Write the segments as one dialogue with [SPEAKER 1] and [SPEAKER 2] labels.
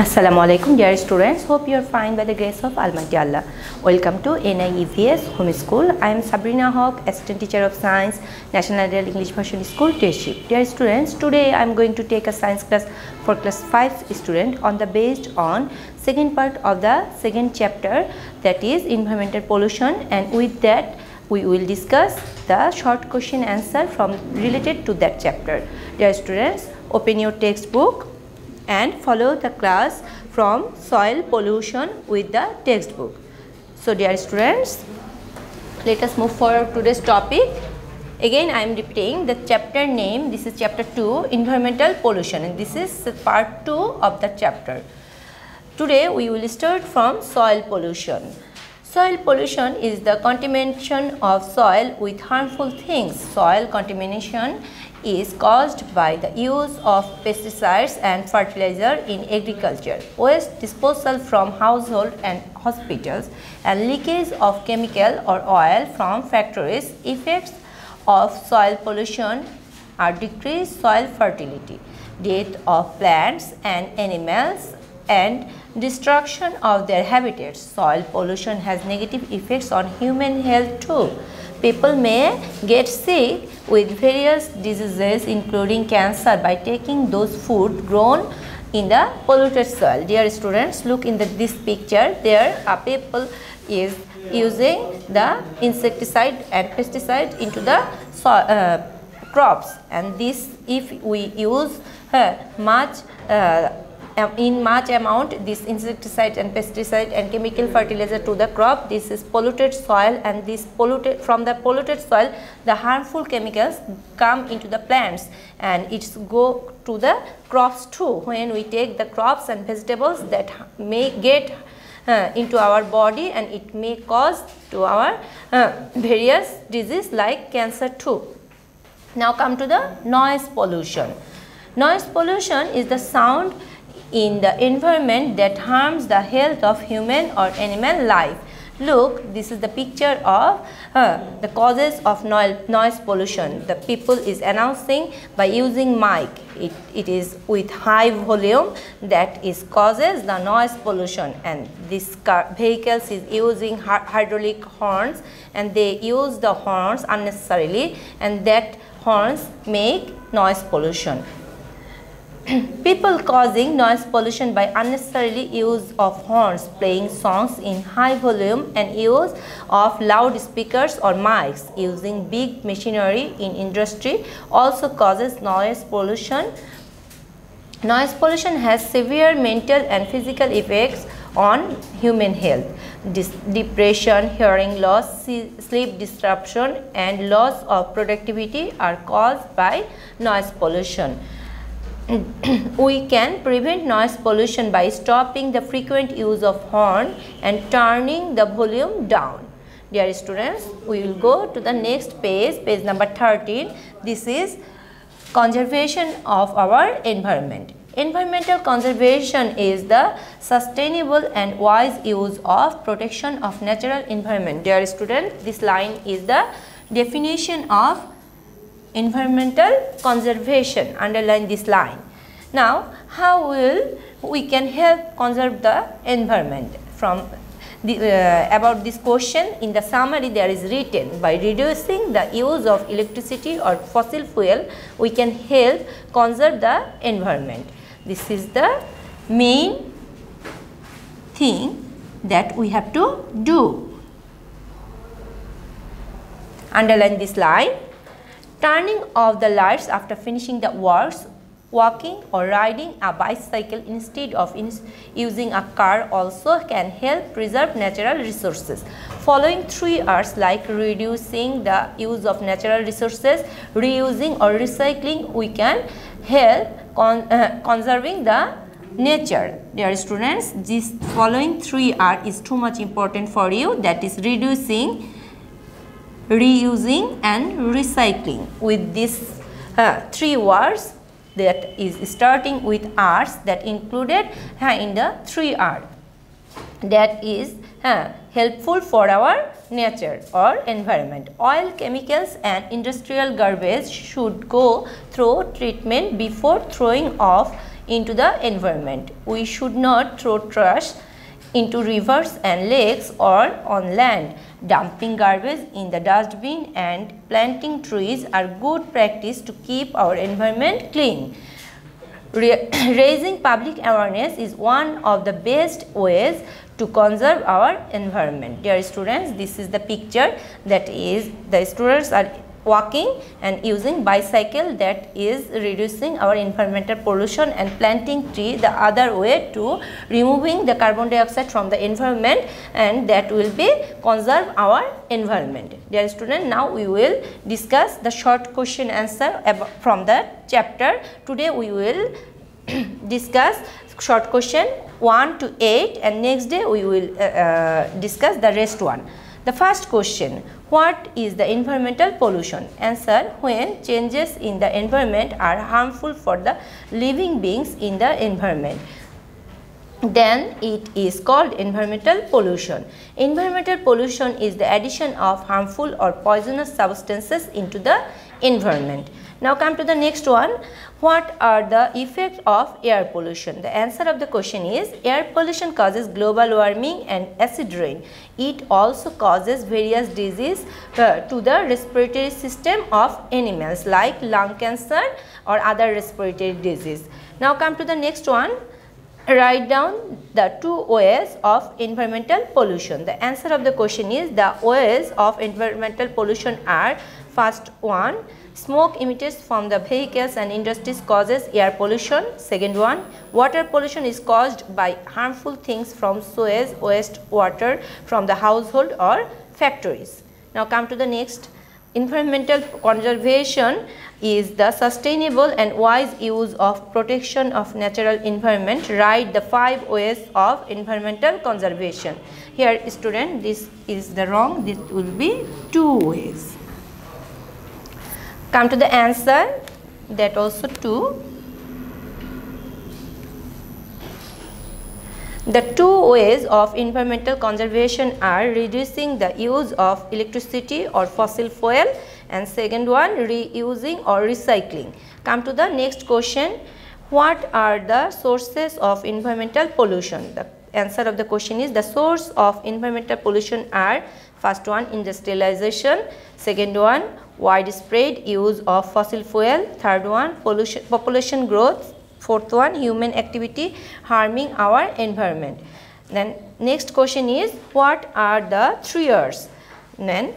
[SPEAKER 1] Assalamu alaikum dear students. Hope you are fine by the grace of Almighty Allah. Welcome to NIEVS home school. I am Sabreena Haque assistant teacher of science National Ideal English Version School Teship dear students today I am going to take a science class for class 5 student on the based on second part of the second chapter that is environmental pollution and with that we will discuss the short question answer from related to that chapter. Dear students open your textbook and follow the class from soil pollution with the textbook. So dear students, let us move forward to this topic. Again I am repeating the chapter name, this is chapter 2 environmental pollution and this is part 2 of the chapter. Today we will start from soil pollution. Soil pollution is the contamination of soil with harmful things. Soil contamination is caused by the use of pesticides and fertilizer in agriculture, waste disposal from household and hospitals, and leakage of chemical or oil from factories. Effects of soil pollution are decreased soil fertility, death of plants and animals, and destruction of their habitats. Soil pollution has negative effects on human health too. People may get sick with various diseases including cancer by taking those food grown in the polluted soil. Dear students, look in the, this picture. There a people is using the insecticide and pesticide into the soil, uh, crops and this if we use uh, much uh, in much amount this insecticide and pesticide and chemical fertilizer to the crop. This is polluted soil and this polluted from the polluted soil the harmful chemicals come into the plants and it's go to the crops too. When we take the crops and vegetables that may get uh, into our body and it may cause to our uh, various disease like cancer too. Now come to the noise pollution. Noise pollution is the sound in the environment that harms the health of human or animal life. Look, this is the picture of uh, the causes of noise, pollution. The people is announcing by using mic. It, it is with high volume that is causes the noise pollution and this car vehicles is using hydraulic horns and they use the horns unnecessarily and that horns make noise pollution. People causing noise pollution by unnecessarily use of horns, playing songs in high volume and use of loudspeakers or mics, using big machinery in industry also causes noise pollution. Noise pollution has severe mental and physical effects on human health. Dis depression, hearing loss, sleep disruption and loss of productivity are caused by noise pollution. we can prevent noise pollution by stopping the frequent use of horn and turning the volume down. Dear students, we will go to the next page, page number 13. This is conservation of our environment. Environmental conservation is the sustainable and wise use of protection of natural environment. Dear students, this line is the definition of environmental conservation underline this line. Now how will we can help conserve the environment? From the, uh, about this question in the summary there is written by reducing the use of electricity or fossil fuel we can help conserve the environment. This is the main thing that we have to do. Underline this line Turning off the lights after finishing the works, walking or riding a bicycle instead of in using a car also can help preserve natural resources. Following three R's like reducing the use of natural resources, reusing or recycling, we can help con uh, conserving the nature. Dear students, this following three R is too much important for you that is reducing, reusing and recycling. With these uh, three words that is starting with R's that included uh, in the 3R that is uh, helpful for our nature or environment. Oil, chemicals and industrial garbage should go through treatment before throwing off into the environment. We should not throw trash into rivers and lakes or on land. Dumping garbage in the dustbin and planting trees are good practice to keep our environment clean. raising public awareness is one of the best ways to conserve our environment. Dear students, this is the picture that is the students are walking and using bicycle that is reducing our environmental pollution and planting tree the other way to removing the carbon dioxide from the environment and that will be conserve our environment. Dear student now we will discuss the short question answer from the chapter. Today we will discuss short question 1 to 8 and next day we will uh, uh, discuss the rest one. The first question, what is the environmental pollution? Answer, when changes in the environment are harmful for the living beings in the environment then it is called environmental pollution. Environmental pollution is the addition of harmful or poisonous substances into the environment. Now come to the next one. What are the effects of air pollution? The answer of the question is air pollution causes global warming and acid rain. It also causes various diseases uh, to the respiratory system of animals like lung cancer or other respiratory disease. Now come to the next one write down the two OS of environmental pollution. The answer of the question is the OS of environmental pollution are first one Smoke emitted from the vehicles and industries causes air pollution. Second one, water pollution is caused by harmful things from sewage, waste water from the household or factories. Now come to the next. Environmental conservation is the sustainable and wise use of protection of natural environment. Write the five ways of environmental conservation. Here student, this is the wrong, this will be two ways. Come to the answer that also 2. The two ways of environmental conservation are reducing the use of electricity or fossil fuel and second one reusing or recycling. Come to the next question. What are the sources of environmental pollution? The answer of the question is the source of environmental pollution are first one industrialization, second one widespread use of fossil fuel, third one pollution, population growth, fourth one human activity harming our environment. Then next question is what are the triggers? Then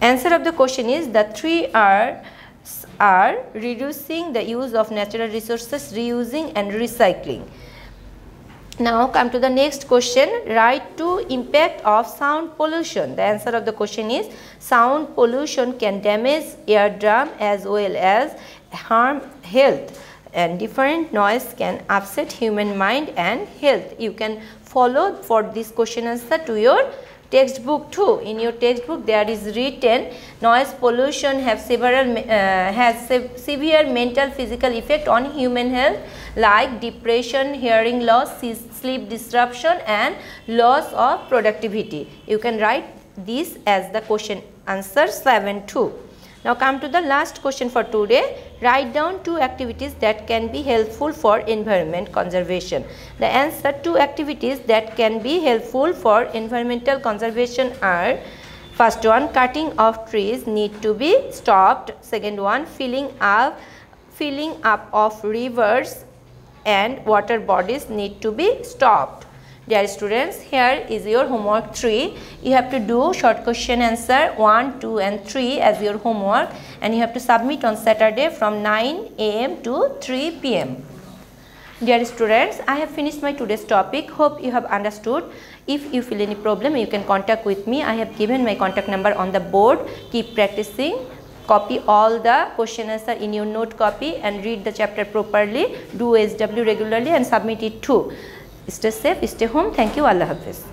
[SPEAKER 1] answer of the question is the three are are reducing the use of natural resources, reusing and recycling. Now come to the next question, right to impact of sound pollution. The answer of the question is sound pollution can damage eardrum as well as harm health and different noise can upset human mind and health. You can follow for this question answer to your textbook too. In your textbook there is written noise pollution have several uh, has se severe mental physical effect on human health like depression, hearing loss, sleep disruption and loss of productivity. You can write this as the question answer 7 2. Now come to the last question for today. Write down two activities that can be helpful for environment conservation. The answer two activities that can be helpful for environmental conservation are first one cutting of trees need to be stopped. Second one filling up filling up of rivers and water bodies need to be stopped. Dear students, here is your homework 3. You have to do short question answer 1, 2 and 3 as your homework and you have to submit on Saturday from 9 am to 3 pm. Dear students, I have finished my today's topic. Hope you have understood. If you feel any problem, you can contact with me. I have given my contact number on the board. Keep practicing copy all the question answer in your note copy and read the chapter properly do SW regularly and submit it too stay safe stay home. Thank you. Allah Hafiz